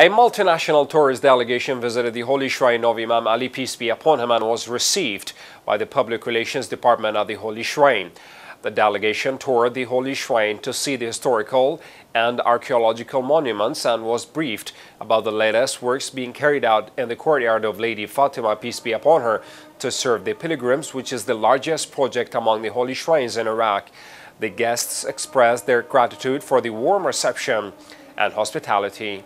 A multinational tourist delegation visited the Holy Shrine of Imam Ali peace be upon him and was received by the Public Relations Department at the Holy Shrine. The delegation toured the Holy Shrine to see the historical and archaeological monuments and was briefed about the latest works being carried out in the courtyard of Lady Fatima, peace be upon her, to serve the pilgrims, which is the largest project among the holy shrines in Iraq. The guests expressed their gratitude for the warm reception and hospitality.